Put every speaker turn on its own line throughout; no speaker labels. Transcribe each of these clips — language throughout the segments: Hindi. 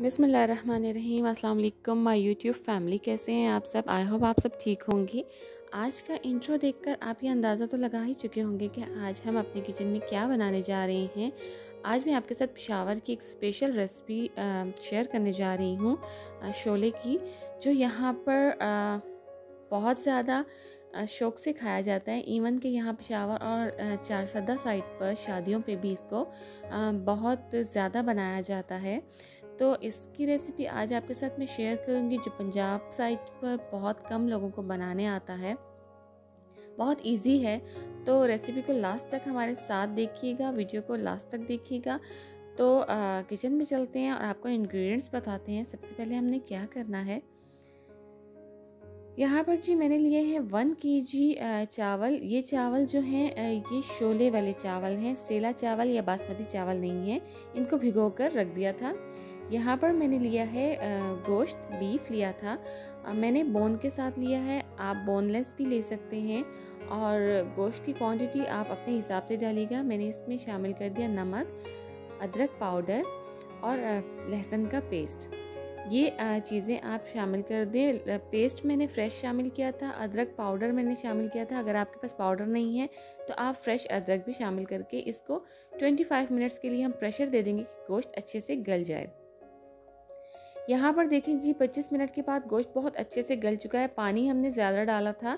बिसमीम अल्लाम माई यूट्यूब फैमिली कैसे हैं आप सब? आई होप आप सब ठीक होंगे। आज का इंट्रो देखकर आप ये अंदाज़ा तो लगा ही चुके होंगे कि आज हम अपने किचन में क्या बनाने जा रहे हैं। आज मैं आपके साथ पिशावर की एक स्पेशल रेसिपी शेयर करने जा रही हूँ शोले की जो यहाँ पर आ, बहुत ज़्यादा शौक से खाया जाता है। इवन के यहाँ पिशावर और चार सदा साइड पर शादियों पे भी इसको बहुत ज़्यादा बनाया जाता है। तो इसकी रेसिपी आज आपके साथ मैं शेयर करूँगी जो पंजाब साइड पर बहुत कम लोगों को बनाने आता है। बहुत इजी है। तो रेसिपी को लास्ट तक हमारे साथ देखिएगा वीडियो को लास्ट तक देखिएगा। तो किचन में चलते हैं और आपको इंग्रेडिएंट्स बताते हैं। सबसे पहले हमने क्या करना है? यहाँ पर जी मैंने लिए हैं वन के जी चावल। ये चावल जो हैं ये शोले वाले चावल हैं। सेला चावल या बासमती चावल नहीं है। इनको भिगो कर रख दिया था। यहाँ पर मैंने लिया है गोश्त, बीफ लिया था। मैंने बोन के साथ लिया है, आप बोनलेस भी ले सकते हैं। और गोश्त की क्वांटिटी आप अपने हिसाब से डालिएगा। मैंने इसमें शामिल कर दिया नमक, अदरक पाउडर और लहसुन का पेस्ट ये चीज़ें आप शामिल कर दें। पेस्ट मैंने फ्रेश शामिल किया था, अदरक पाउडर मैंने शामिल किया था। अगर आपके पास पाउडर नहीं है तो आप फ्रेश अदरक भी शामिल करके इसको 25 मिनट्स के लिए हम प्रेशर दे देंगे कि गोश्त अच्छे से गल जाए। यहाँ पर देखें जी 25 मिनट के बाद गोश्त बहुत अच्छे से गल चुका है। पानी हमने ज़्यादा डाला था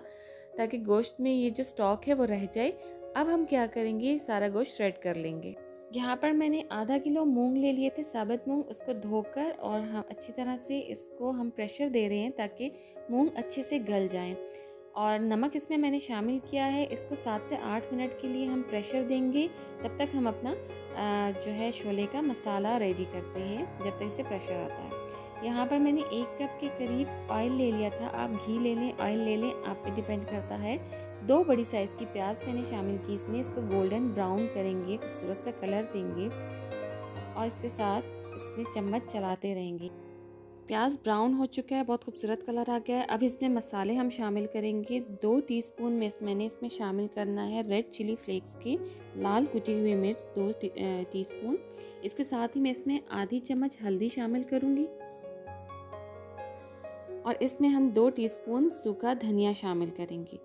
ताकि गोश्त में ये जो स्टॉक है वो रह जाए। अब हम क्या करेंगे, सारा गोश्त श्रेड कर लेंगे। यहाँ पर मैंने आधा किलो मूंग ले लिए थे, साबित मूंग उसको धोकर और हम अच्छी तरह से इसको हम प्रेशर दे रहे हैं ताकि मूंग अच्छे से गल जाएँ। और नमक इसमें मैंने शामिल किया है, इसको सात से आठ मिनट के लिए हम प्रेशर देंगे, तब तक हम अपना जो है छोले का मसाला रेडी करते हैं, जब तक इसे प्रेशर आता है। यहाँ पर मैंने एक कप के करीब ऑयल ले लिया था। आप घी ले लें ऑयल ले लें, आप पे डिपेंड करता है। दो बड़ी साइज़ की प्याज मैंने शामिल की इसमें। इसको गोल्डन ब्राउन करेंगे, खूबसूरत सा कलर देंगे और इसके साथ इसमें चम्मच चलाते रहेंगे। प्याज ब्राउन हो चुका है, बहुत खूबसूरत कलर आ गया है। अब इसमें मसाले हम शामिल करेंगे। दो टीस्पून में मैंने इसमें शामिल करना है रेड चिली फ्लेक्स की। लाल कुटी हुई मिर्च दो टीस्पून इसके साथ ही मैं इसमें आधी चम्मच हल्दी शामिल करूँगी। और इसमें हम दो टीस्पून सूखा धनिया शामिल करेंगे।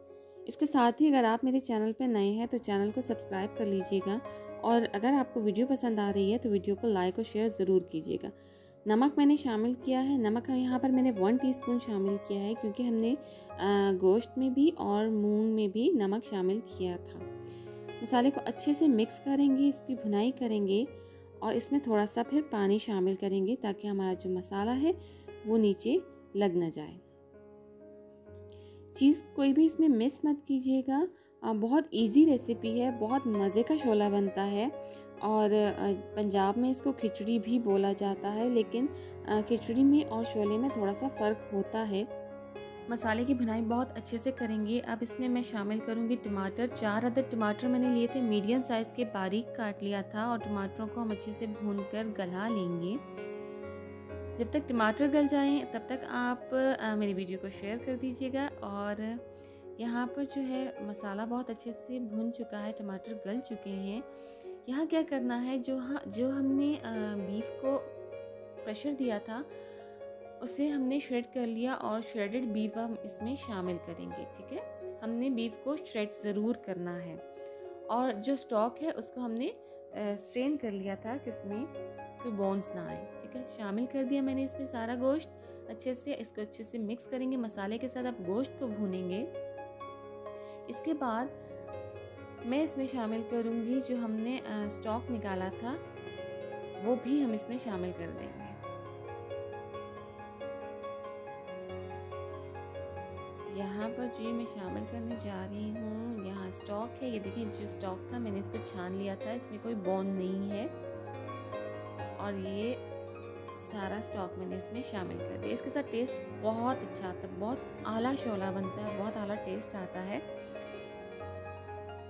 इसके साथ ही अगर आप मेरे चैनल पर नए हैं तो चैनल को सब्सक्राइब कर लीजिएगा और अगर आपको वीडियो पसंद आ रही है तो वीडियो को लाइक और शेयर ज़रूर कीजिएगा। नमक मैंने शामिल किया है। नमक यहाँ पर मैंने वन टीस्पून शामिल किया है क्योंकि हमने गोश्त में भी और मूंग में भी नमक शामिल किया था। मसाले को अच्छे से मिक्स करेंगे, इसकी भुनाई करेंगे और इसमें थोड़ा सा फिर पानी शामिल करेंगे ताकि हमारा जो मसाला है, वो नीचे लग ना जाए। चीज़ कोई भी इसमें मिस मत कीजिएगा। बहुत इजी रेसिपी है, बहुत मज़े का शोला बनता है। और पंजाब में इसको खिचड़ी भी बोला जाता है, लेकिन खिचड़ी में और शोले में थोड़ा सा फ़र्क होता है। मसाले की भुनाई बहुत अच्छे से करेंगे। अब इसमें मैं शामिल करूँगी टमाटर। चार अदर टमाटर मैंने लिए थे, मीडियम साइज़ के बारीक काट लिया था और टमाटरों को हम अच्छे से भून कर गला लेंगे। जब तक टमाटर गल जाएँ तब तक आप आ, मेरी वीडियो को शेयर कर दीजिएगा और यहाँ पर जो है मसाला बहुत अच्छे से भुन चुका है टमाटर गल चुके हैं। यहाँ क्या करना है जो हाँ जो हमने बीफ को प्रेशर दिया था उसे हमने श्रेड कर लिया और श्रेडेड बीफ हम इसमें शामिल करेंगे ठीक है? हमने बीफ को श्रेड ज़रूर करना है और जो स्टॉक है उसको हमने स्ट्रेन कर लिया था कि उसमें कोई बोन्स ना आए। है शामिल कर दिया मैंने इसमें सारा गोश्त। अच्छे से, इसको अच्छे से मिक्स करेंगे। मसाले के साथ आप गोश्त को भूनेंगे। इसके बाद मैं इसमें शामिल करूँगी जो हमने स्टॉक निकाला था, वो भी हम इसमें शामिल कर देंगे। यहाँ पर जी मैं शामिल करने जा रही हूँ। यहाँ स्टॉक है। ये देखिए, जो स्टॉक था, मैंने इसको छान लिया था। इसमें कोई बोन नहीं है। और ये सारा स्टॉक मैंने इसमें शामिल कर दिया। इसके साथ टेस्ट बहुत अच्छा आता है, बहुत आला शोला बनता है, बहुत आला टेस्ट आता है।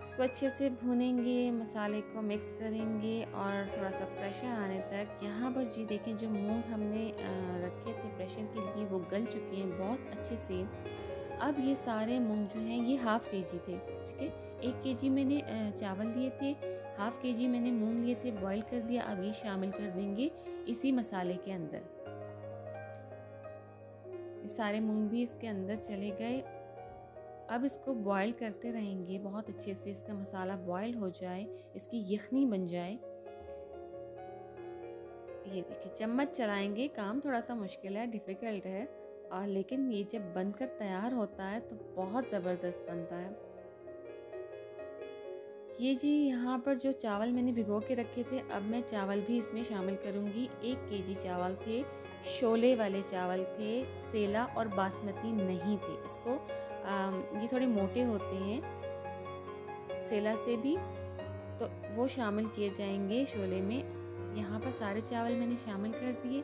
इसको अच्छे से भूनेंगे, मसाले को मिक्स करेंगे और थोड़ा सा प्रेशर आने तक यहाँ पर जी देखें, जो मूंग हमने रखे थे प्रेशर के लिए, वो गल चुके हैं बहुत अच्छे से। अब ये सारे मूंग जो हैं, ये हाफ़ के जी थे, ठीक है? एक के जी मैंने चावल दिए थे हाफ़ के जी मैंने मूंग लिए थे बॉईल कर दिया, अब ये शामिल कर देंगे इसी मसाले के अंदर। सारे मूंग भी इसके अंदर चले गए। अब इसको बॉईल करते रहेंगे, बहुत अच्छे से इसका मसाला बॉईल हो जाए, इसकी यखनी बन जाए। ये देखिए, चम्मच चलाएँगे, काम थोड़ा सा मुश्किल है डिफ़िकल्ट है, और लेकिन ये जब बनकर तैयार होता है तो बहुत ज़बरदस्त बनता है। ये जी यहाँ पर जो चावल मैंने भिगो के रखे थे अब मैं चावल भी इसमें शामिल करूँगी। एक केजी चावल थे शोले वाले चावल थे सेला और बासमती नहीं थे। इसको आ, ये थोड़े मोटे होते हैं सेला से भी तो वो शामिल किए जाएँगे शोले में। यहाँ पर सारे चावल मैंने शामिल कर दिए।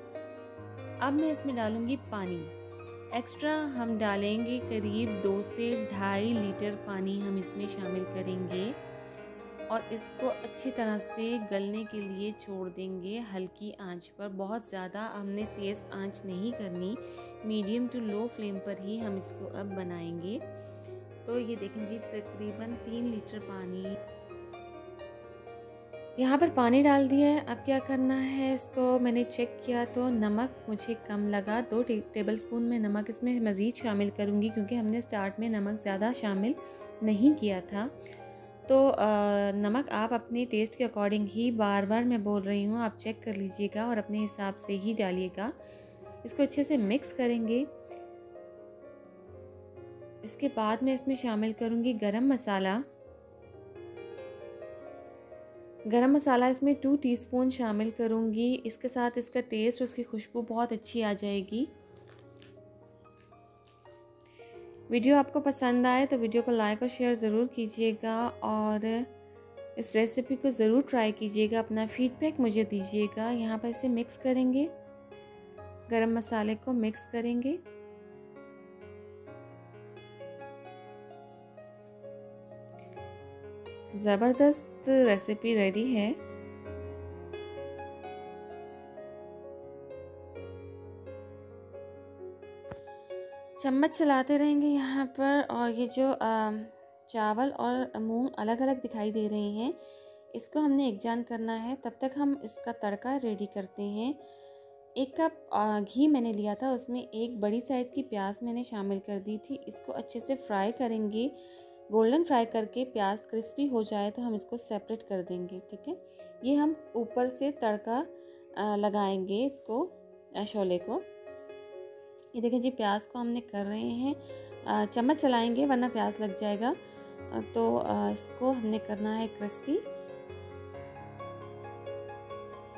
अब मैं इसमें डालूँगी पानी। एक्स्ट्रा हम डालेंगे करीब दो से ढाई लीटर पानी हम इसमें शामिल करेंगे। और इसको अच्छी तरह से गलने के लिए छोड़ देंगे हल्की आँच पर। बहुत ज़्यादा हमने तेज़ आँच नहीं करनी मीडियम टू लो फ्लेम पर ही हम इसको अब बनाएँगे। तो ये देखें जी तकरीबन तीन लीटर पानी। यहाँ पर पानी डाल दिया है। अब क्या करना है इसको? मैंने चेक किया तो नमक मुझे कम लगा। दो टे, टेबल स्पून में नमक इसमें मज़ीद शामिल करूँगी क्योंकि हमने स्टार्ट में नमक ज़्यादा शामिल नहीं किया था। तो आ, नमक आप अपने टेस्ट के अकॉर्डिंग ही बार बार मैं बोल रही हूँ आप चेक कर लीजिएगा और अपने हिसाब से ही डालिएगा। इसको अच्छे से मिक्स करेंगे। इसके बाद मैं इसमें शामिल करूँगी गरम मसाला। गरम मसाला इसमें टू टीस्पून शामिल करूँगी। इसके साथ इसका टेस्ट उसकी खुशबू बहुत अच्छी आ जाएगी। वीडियो आपको पसंद आए तो वीडियो को लाइक और शेयर ज़रूर कीजिएगा और इस रेसिपी को ज़रूर ट्राई कीजिएगा, अपना फीडबैक मुझे दीजिएगा। यहाँ पर इसे मिक्स करेंगे, गरम मसाले को मिक्स करेंगे। ज़बरदस्त रेसिपी रेडी है। चम्मच चलाते रहेंगे यहाँ पर और ये जो चावल और मूंग अलग अलग दिखाई दे रहे हैं, इसको हमने एक जान करना है। तब तक हम इसका तड़का रेडी करते हैं। एक कप घी मैंने लिया था, उसमें एक बड़ी साइज़ की प्याज मैंने शामिल कर दी थी। इसको अच्छे से फ्राई करेंगे। गोल्डन फ्राई करके प्याज क्रिस्पी हो जाए तो हम इसको सेपरेट कर देंगे, ठीक है? ये हम ऊपर से तड़का लगाएँगे इसको शोले को। ये देखिए जी, प्याज को हमने कर रहे हैं। चम्मच चलाएँगे, वरना प्याज लग जाएगा। तो इसको हमने करना है क्रिस्पी।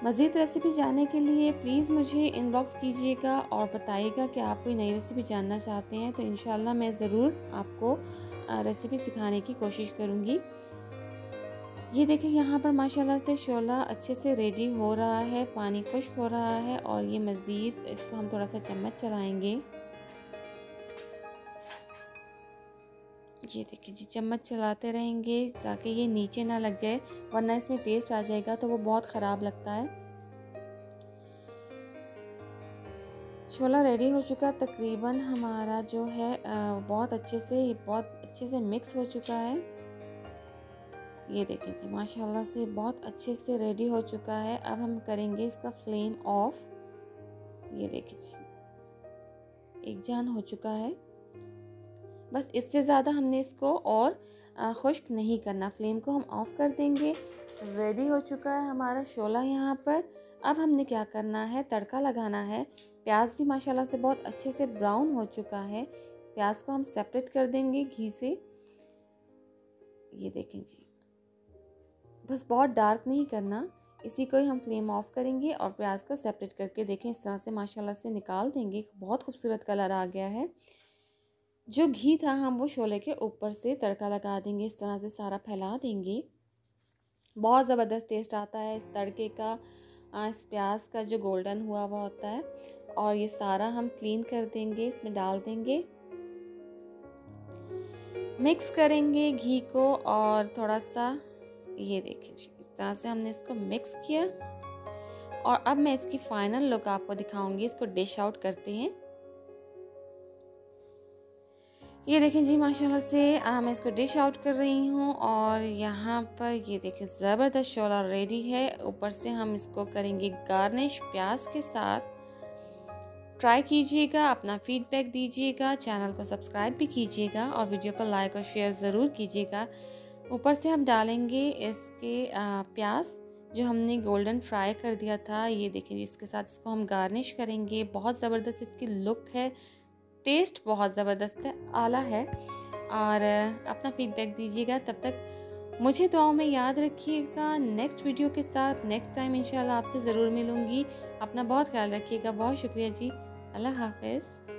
मज़ीद रेसिपी जानने के लिए प्लीज़ मुझे इनबॉक्स कीजिएगा और बताइएगा कि आप कोई नई रेसिपी जानना चाहते हैं तो इन मैं ज़रूर आपको रेसिपी सिखाने की कोशिश करूँगी। ये देखिए, यहाँ पर माशाल्लाह से शोला अच्छे से रेडी हो रहा है, पानी खुश्क हो रहा है और ये मज़ीद इसको हम थोड़ा सा चम्मच चलाएँगे। ये देखिए जी, चम्मच चलाते रहेंगे ताकि ये नीचे ना लग जाए, वरना इसमें टेस्ट आ जाएगा तो वो बहुत ख़राब लगता है। छोला रेडी हो चुका तकरीबन हमारा जो है बहुत अच्छे से, बहुत अच्छे से मिक्स हो चुका है। ये देखिए जी, माशाल्लाह से बहुत अच्छे से रेडी हो चुका है। अब हम करेंगे इसका फ्लेम ऑफ़ ये देखिए जी, एक जान हो चुका है। बस इससे ज़्यादा हमने इसको और खुश्क नहीं करना। फ्लेम को हम ऑफ़ कर देंगे। रेडी हो चुका है हमारा शोला यहाँ पर। अब हमने क्या करना है? तड़का लगाना है। प्याज भी माशाल्लाह से बहुत अच्छे से ब्राउन हो चुका है। प्याज को हम सेपरेट कर देंगे घी से। ये देखें जी। बस बहुत डार्क नहीं करना। इसी को ही हम फ्लेम ऑफ़ करेंगे और प्याज को सेपरेट करके देखें, इस तरह से माशाल्लाह से निकाल देंगे। बहुत खूबसूरत कलर आ गया है। जो घी था हम वो शोले के ऊपर से तड़का लगा देंगे, इस तरह से सारा फैला देंगे। बहुत ज़बरदस्त टेस्ट आता है इस तड़के का इस प्याज का जो गोल्डन हुआ हुआ होता है। और ये सारा हम क्लीन कर देंगे, इसमें डाल देंगे। मिक्स करेंगे घी को और थोड़ा सा ये देखिए जी इस तरह से हमने इसको मिक्स किया। और अब मैं इसकी फाइनल लुक आपको दिखाऊँगी इसको डिश आउट करते हैं। ये देखें जी माशाल्लाह से आ, मैं इसको डिश आउट कर रही हूँ और यहाँ पर ये देखें ज़बरदस्त शोला रेडी है। ऊपर से हम इसको करेंगे गार्निश प्याज के साथ। ट्राई कीजिएगा अपना फीडबैक दीजिएगा चैनल को सब्सक्राइब भी कीजिएगा और वीडियो को लाइक और शेयर ज़रूर कीजिएगा। ऊपर से हम डालेंगे इसके प्याज, जो हमने गोल्डन फ्राई कर दिया था। ये देखिए इसके साथ इसको हम गार्निश करेंगे। बहुत ज़बरदस्त इसकी लुक है। टेस्ट बहुत ज़बरदस्त है, आला है। और अपना फीडबैक दीजिएगा। तब तक मुझे दुआओं में याद रखिएगा। नेक्स्ट वीडियो के साथ नेक्स्ट टाइम इंशाल्लाह आपसे ज़रूर मिलूँगी। अपना बहुत ख्याल रखिएगा। बहुत शुक्रिया जी। अल्लाह हाफिज़।